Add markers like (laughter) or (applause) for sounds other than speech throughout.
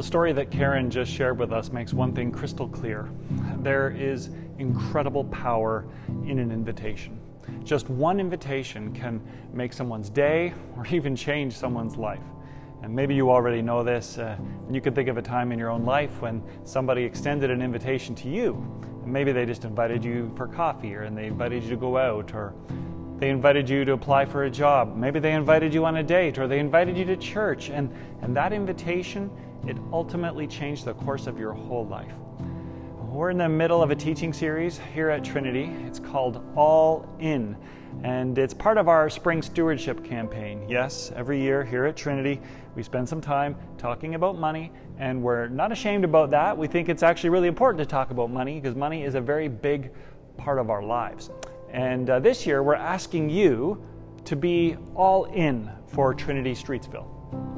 The story that Karen just shared with us makes one thing crystal clear. There is incredible power in an invitation. Just one invitation can make someone's day or (laughs) even change someone's life. And maybe you already know this. Uh, you can think of a time in your own life when somebody extended an invitation to you. Maybe they just invited you for coffee, or and they invited you to go out, or they invited you to apply for a job. Maybe they invited you on a date, or they invited you to church. And, and that invitation, it ultimately changed the course of your whole life. We're in the middle of a teaching series here at Trinity. It's called All In, and it's part of our spring stewardship campaign. Yes, every year here at Trinity, we spend some time talking about money, and we're not ashamed about that. We think it's actually really important to talk about money because money is a very big part of our lives. And uh, this year, we're asking you to be all in for Trinity Streetsville.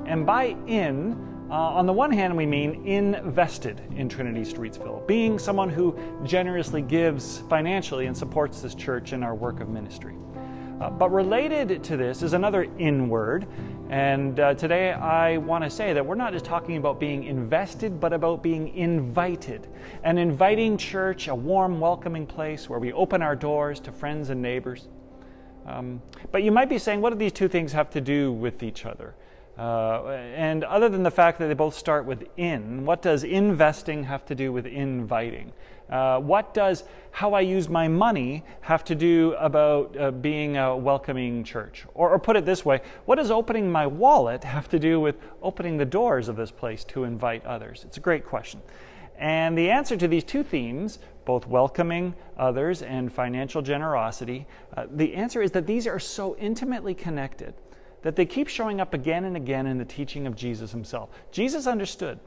And by in, uh, on the one hand, we mean invested in Trinity Streetsville, being someone who generously gives financially and supports this church in our work of ministry. Uh, but related to this is another in word, and uh, today I want to say that we're not just talking about being invested, but about being invited. An inviting church, a warm, welcoming place where we open our doors to friends and neighbors. Um, but you might be saying, what do these two things have to do with each other? Uh, and other than the fact that they both start with in, what does investing have to do with inviting? Uh, what does how I use my money have to do about uh, being a welcoming church? Or, or, put it this way, what does opening my wallet have to do with opening the doors of this place to invite others? It's a great question. And the answer to these two themes, both welcoming others and financial generosity, uh, the answer is that these are so intimately connected that they keep showing up again and again in the teaching of Jesus himself. Jesus understood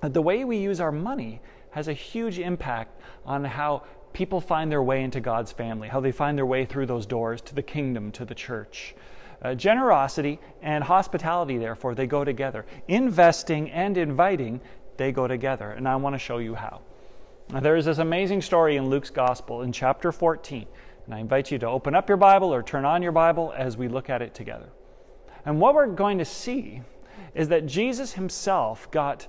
that the way we use our money has a huge impact on how people find their way into God's family, how they find their way through those doors to the kingdom, to the church. Uh, generosity and hospitality, therefore, they go together. Investing and inviting, they go together. And I want to show you how. Now, there is this amazing story in Luke's Gospel in chapter 14. And I invite you to open up your Bible or turn on your Bible as we look at it together. And what we're going to see is that Jesus himself got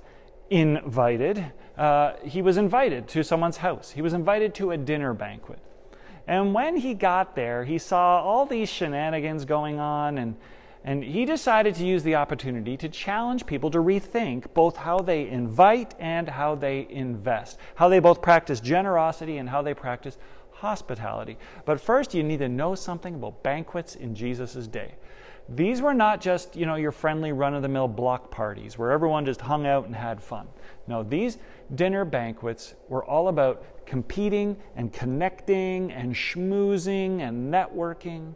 invited. Uh, he was invited to someone's house, he was invited to a dinner banquet. And when he got there, he saw all these shenanigans going on, and, and he decided to use the opportunity to challenge people to rethink both how they invite and how they invest, how they both practice generosity and how they practice hospitality. But first, you need to know something about banquets in Jesus' day. These were not just, you know, your friendly run-of-the-mill block parties where everyone just hung out and had fun. No, these dinner banquets were all about competing and connecting and schmoozing and networking.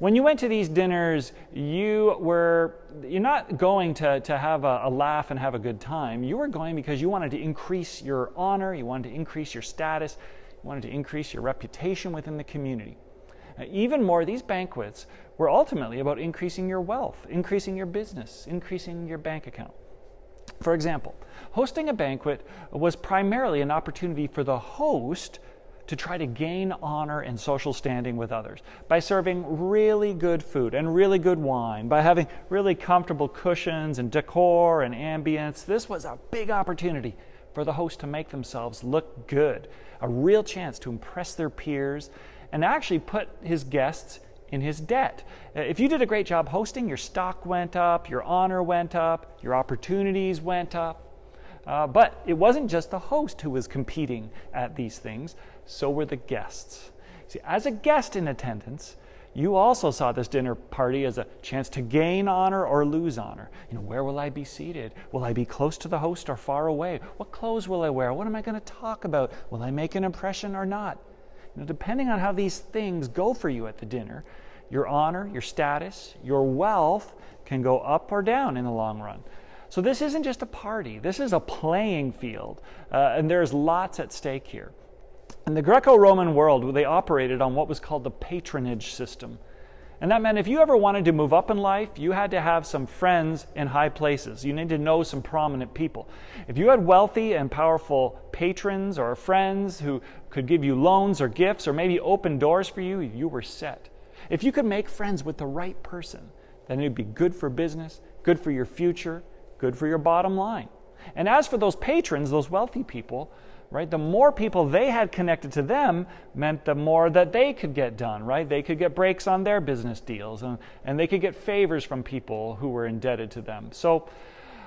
When you went to these dinners, you were you're not going to, to have a, a laugh and have a good time. You were going because you wanted to increase your honor, you wanted to increase your status, you wanted to increase your reputation within the community. Uh, even more, these banquets were ultimately about increasing your wealth, increasing your business, increasing your bank account. For example, hosting a banquet was primarily an opportunity for the host to try to gain honor and social standing with others by serving really good food and really good wine, by having really comfortable cushions and decor and ambience. This was a big opportunity for the host to make themselves look good, a real chance to impress their peers and actually put his guests in his debt. Uh, if you did a great job hosting, your stock went up, your honor went up, your opportunities went up. Uh, but it wasn't just the host who was competing at these things, so were the guests. See, as a guest in attendance, you also saw this dinner party as a chance to gain honor or lose honor. You know, where will I be seated? Will I be close to the host or far away? What clothes will I wear? What am I going to talk about? Will I make an impression or not? Know, depending on how these things go for you at the dinner, your honor, your status, your wealth can go up or down in the long run. So this isn't just a party, this is a playing field, uh, and there's lots at stake here. In the Greco Roman world, they operated on what was called the patronage system. And that meant if you ever wanted to move up in life, you had to have some friends in high places. You need to know some prominent people. If you had wealthy and powerful patrons or friends who could give you loans or gifts or maybe open doors for you, you were set. If you could make friends with the right person, then it would be good for business, good for your future, good for your bottom line. And as for those patrons, those wealthy people, right, the more people they had connected to them meant the more that they could get done, right? They could get breaks on their business deals and, and they could get favors from people who were indebted to them. So,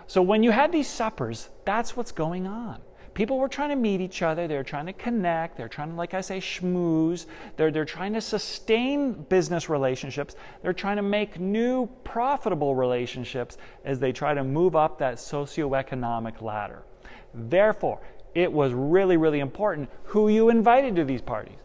so when you had these suppers, that's what's going on people were trying to meet each other. They're trying to connect. They're trying to, like I say, schmooze. They're, they're trying to sustain business relationships. They're trying to make new profitable relationships as they try to move up that socioeconomic ladder. Therefore, it was really, really important who you invited to these parties.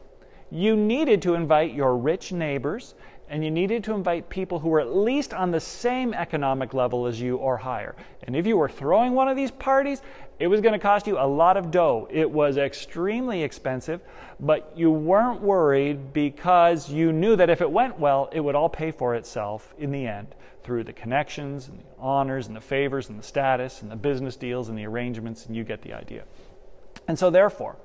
You needed to invite your rich neighbors and you needed to invite people who were at least on the same economic level as you or higher. And if you were throwing one of these parties, it was going to cost you a lot of dough. It was extremely expensive, but you weren't worried because you knew that if it went well, it would all pay for itself in the end through the connections and the honors and the favors and the status and the business deals and the arrangements, and you get the idea. And so, therefore,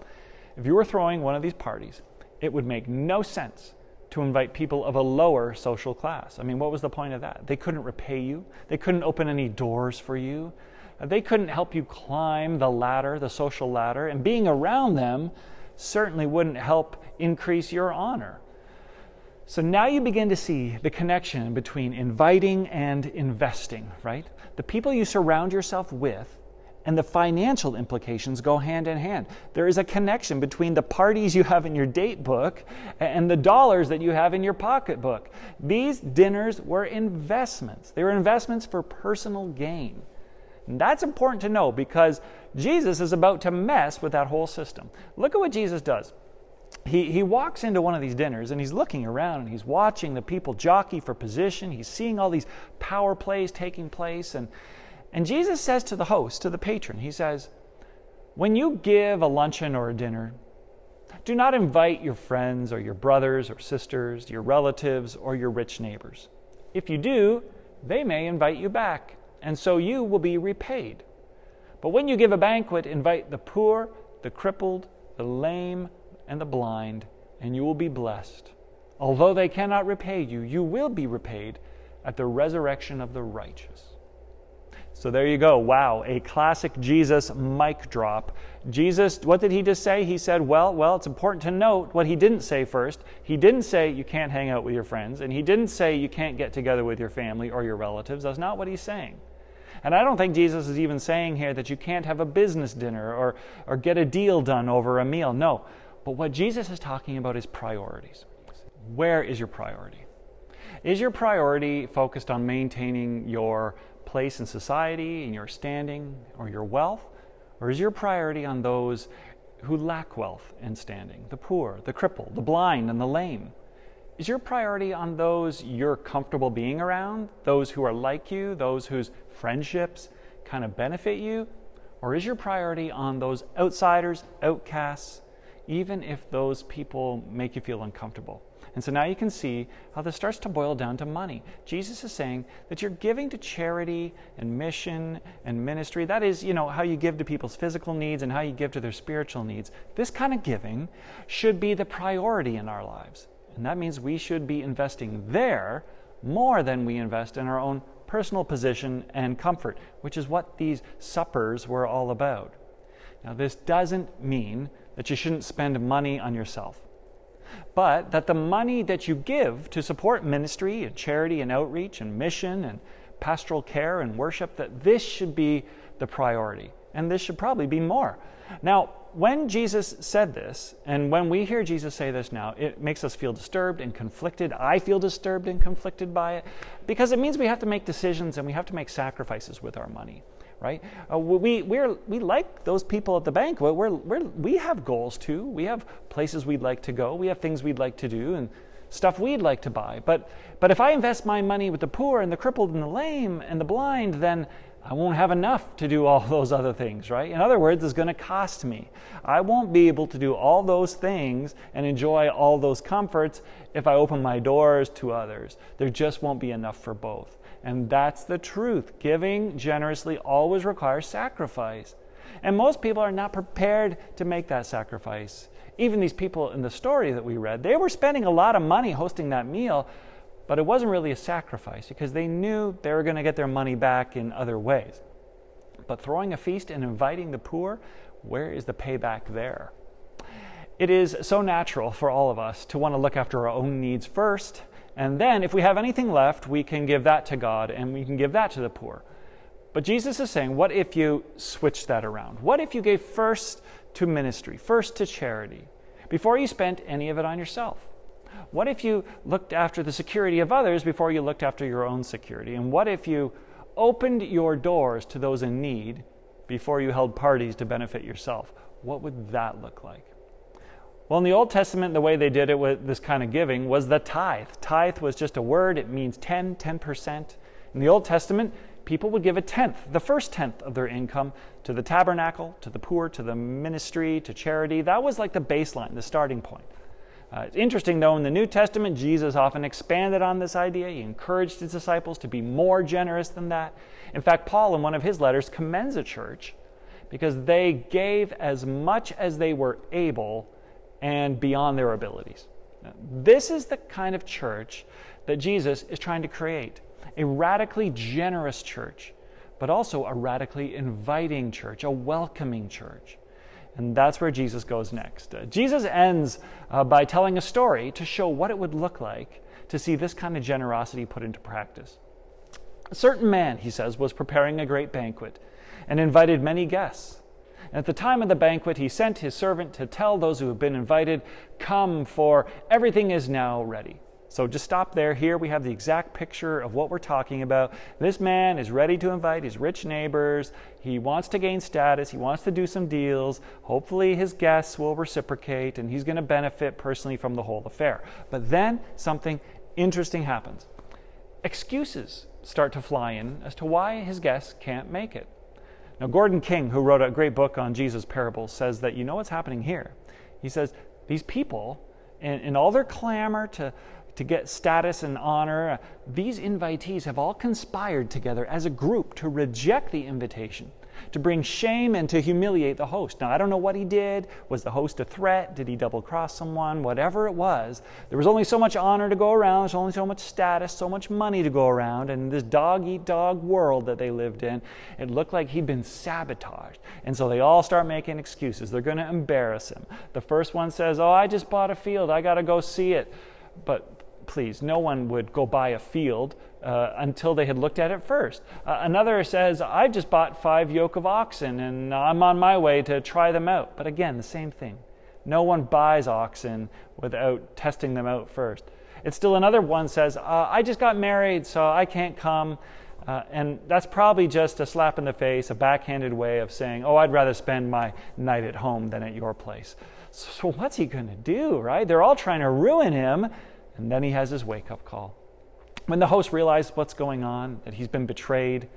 if you were throwing one of these parties, it would make no sense to invite people of a lower social class. I mean, what was the point of that? They couldn't repay you, they couldn't open any doors for you, they couldn't help you climb the ladder, the social ladder, and being around them certainly wouldn't help increase your honor. So now you begin to see the connection between inviting and investing, right? The people you surround yourself with and the financial implications go hand in hand. There is a connection between the parties you have in your date book and the dollars that you have in your pocketbook. These dinners were investments, they were investments for personal gain. And that's important to know because Jesus is about to mess with that whole system. Look at what Jesus does. He, he walks into one of these dinners and he's looking around and he's watching the people jockey for position. He's seeing all these power plays taking place. And, and Jesus says to the host, to the patron, he says, When you give a luncheon or a dinner, do not invite your friends or your brothers or sisters, your relatives or your rich neighbors. If you do, they may invite you back, and so you will be repaid. But when you give a banquet, invite the poor, the crippled, the lame, and the blind, and you will be blessed. Although they cannot repay you, you will be repaid at the resurrection of the righteous. So there you go. Wow, a classic Jesus mic drop. Jesus, what did he just say? He said, well, well, it's important to note what he didn't say first. He didn't say you can't hang out with your friends, and he didn't say you can't get together with your family or your relatives. That's not what he's saying. And I don't think Jesus is even saying here that you can't have a business dinner or, or get a deal done over a meal. No. But what Jesus is talking about is priorities. Where is your priority? Is your priority focused on maintaining your place in society, in your standing, or your wealth? Or is your priority on those who lack wealth and standing, the poor, the crippled, the blind, and the lame? Is your priority on those you're comfortable being around, those who are like you, those whose friendships kind of benefit you? Or is your priority on those outsiders, outcasts, even if those people make you feel uncomfortable? And so now you can see how this starts to boil down to money. Jesus is saying that you're giving to charity and mission and ministry. That is, you know, how you give to people's physical needs and how you give to their spiritual needs. This kind of giving should be the priority in our lives. And that means we should be investing there more than we invest in our own personal position and comfort, which is what these suppers were all about. Now, this doesn't mean that you shouldn't spend money on yourself but that the money that you give to support ministry and charity and outreach and mission and pastoral care and worship, that this should be the priority. And this should probably be more. Now, when Jesus said this, and when we hear Jesus say this now, it makes us feel disturbed and conflicted. I feel disturbed and conflicted by it because it means we have to make decisions and we have to make sacrifices with our money right? Uh, we, we're, we like those people at the banquet. We're, we're, we have goals too. We have places we'd like to go. We have things we'd like to do and stuff we'd like to buy. But, but if I invest my money with the poor and the crippled and the lame and the blind, then I won't have enough to do all (laughs) those other things, right? In other words, it's going to cost me. I won't be able to do all those things and enjoy all those comforts if I open my doors to others. There just won't be enough for both. And that's the truth. Giving generously always requires sacrifice. And most people are not prepared to make that sacrifice. Even these people in the story that we read, they were spending a lot of money hosting that meal, but it wasn't really a sacrifice because they knew they were going to get their money back in other ways. But throwing a feast and inviting the poor, where is the payback there? It is so natural for all of us to want to look after our own needs first, and then if we have anything left, we can give that to God and we can give that to the poor. But Jesus is saying, what if you switch that around? What if you gave first to ministry, first to charity, before you spent any of it on yourself? What if you looked after the security of others before you looked after your own security? And what if you opened your doors to those in need before you held parties to benefit yourself? What would that look like? Well, in the Old Testament, the way they did it with this kind of giving was the tithe. Tithe was just a word, it means 10, 10%. In the Old Testament, people would give a tenth, the first tenth of their income, to the tabernacle, to the poor, to the ministry, to charity. That was like the baseline, the starting point. Uh, it's interesting, though, in the New Testament, Jesus often expanded on this idea. He encouraged his disciples to be more generous than that. In fact, Paul, in one of his letters, commends a church because they gave as much as they were able and beyond their abilities. This is the kind of church that Jesus is trying to create a radically generous church, but also a radically inviting church, a welcoming church. And that's where Jesus goes next. Uh, Jesus ends uh, by telling a story to show what it would look like to see this kind of generosity put into practice. A certain man, he says, was preparing a great banquet and invited many guests. And at the time of the banquet, he sent his servant to tell those who had been invited, Come, for everything is now ready. So just stop there. Here we have the exact picture of what we're talking about. This man is ready to invite his rich neighbors. He wants to gain status. He wants to do some deals. Hopefully, his guests will reciprocate and he's going to benefit personally from the whole affair. But then something interesting happens. Excuses start to fly in as to why his guests can't make it. Now, Gordon King, who wrote a great book on Jesus' parables, says that you know what's happening here. He says these people, in, in all their clamor to to get status and honor. Uh, these invitees have all conspired together as a group to reject the invitation, to bring shame and to humiliate the host. Now, I don't know what he did. Was the host a threat? Did he double cross someone? Whatever it was, there was only so much honor to go around, there's only so much status, so much money to go around. And in this dog eat dog world that they lived in, it looked like he'd been sabotaged. And so they all start making excuses. They're going to embarrass him. The first one says, Oh, I just bought a field, I got to go see it. But please, no one would go buy a field uh, until they had looked at it first. Uh, another says, I just bought five yoke of oxen and I'm on my way to try them out. But again, the same thing. No one buys oxen without testing them out first. It's still another one says, uh, I just got married, so I can't come. Uh, and that's probably just a slap in the face, a backhanded way of saying, oh, I'd rather spend my night at home than at your place. So, so what's he going to do, right? They're all trying to ruin him. And then he has his wake up call. When the host realizes what's going on, that he's been betrayed,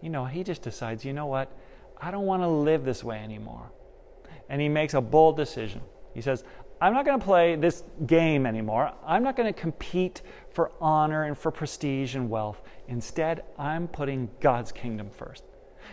you know, he just decides, you know what? I don't want to live this way anymore. And he makes a bold decision. He says, I'm not going to play this game anymore. I'm not going to compete for honor and for prestige and wealth. Instead, I'm putting God's kingdom first.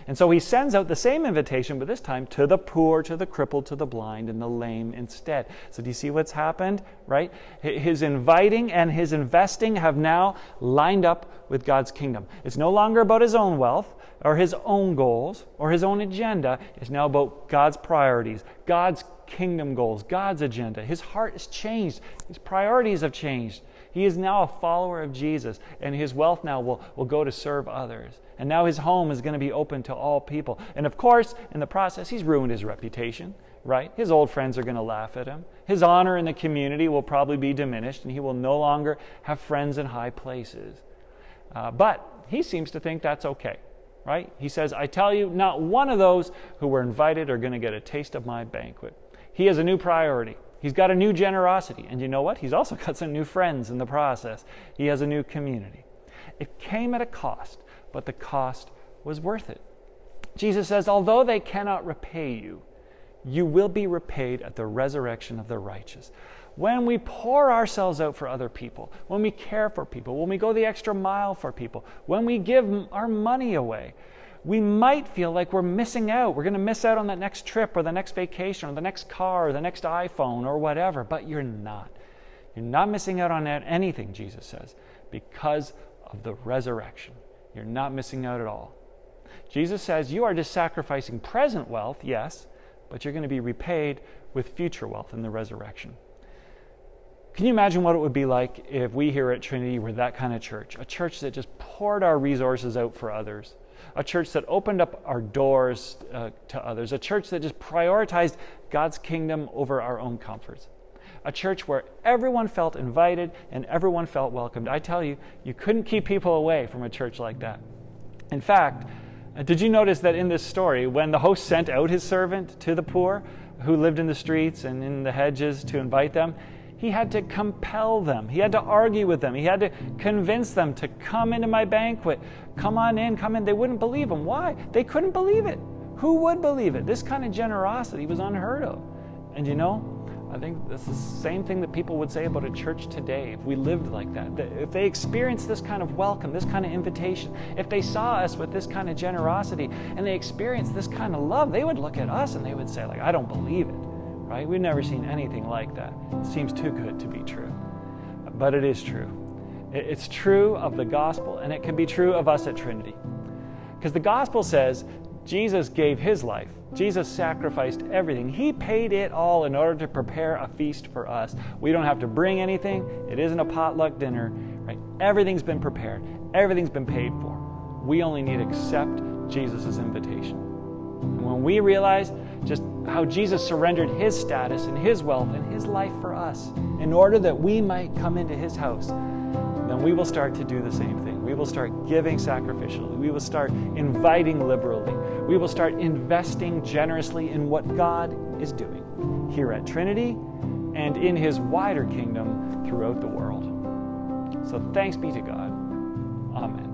And so he sends out the same invitation, but this time to the poor, to the crippled, to the blind, and the lame instead. So do you see what's happened? Right? His inviting and his investing have now lined up with God's kingdom. It's no longer about his own wealth or his own goals or his own agenda. It's now about God's priorities, God's kingdom goals, God's agenda. His heart has changed, his priorities have changed. He is now a follower of Jesus, and his wealth now will, will go to serve others. And now his home is going to be open to all people. And of course, in the process, he's ruined his reputation, right? His old friends are going to laugh at him. His honor in the community will probably be diminished, and he will no longer have friends in high places. Uh, but he seems to think that's okay, right? He says, I tell you, not one of those who were invited are going to get a taste of my banquet. He has a new priority. He's got a new generosity. And you know what? He's also (laughs) got some new friends in the process. He has a new community. It came at a cost, but the cost was worth it. Jesus says, Although they cannot repay you, you will be repaid at the resurrection of the righteous. When we pour ourselves out for other people, when we care for people, when we go the extra mile for people, when we give our money away, we might feel like we're missing out. We're going to miss out on that next trip or the next vacation or the next car or the next iPhone or whatever, but you're not. You're not missing out on anything, Jesus says, because of the resurrection. You're not missing out at all. Jesus says you are just sacrificing present wealth, yes, but you're going to be repaid with future wealth in the resurrection. Can you imagine what it would be like if we here at Trinity were that kind of church? A church that just poured our resources out for others, a church that opened up our doors uh, to others, a church that just prioritized God's kingdom over our own comforts, a church where everyone felt invited and everyone felt welcomed. I tell you, you couldn't keep people away from a church like that. In fact, uh, did you notice that in this story, when the host sent out his servant to the poor who lived in the streets and in the hedges to invite them, he had to compel them. He had to argue with them. He had to convince them to come into my banquet. Come on in, come in. They wouldn't believe him. Why? They couldn't believe it. Who would believe it? This kind of generosity was unheard of. And you know, I think this is the same thing that people would say about a church today if we lived like that. If they experienced this kind of welcome, this kind of invitation, if they saw us with this kind of generosity and they experienced this kind of love, they would look at us and they would say, like, I don't believe it. Right? We've never seen anything like that. It seems too good to be true. But it is true. It's true of the gospel, and it can be true of us at Trinity. Because the gospel says Jesus gave his life. Jesus sacrificed everything. He paid it all in order to prepare a feast for us. We don't have to bring anything. It isn't a potluck dinner, right? Everything's been prepared. Everything's been paid for. We only need to accept Jesus' invitation. And when we realize just how Jesus surrendered his status and his wealth and his life for us in order that we might come into his house, then we will start to do the same thing. We will start giving sacrificially. We will start inviting liberally. We will start investing generously in what God is doing here at Trinity and in his wider kingdom throughout the world. So thanks be to God. Amen.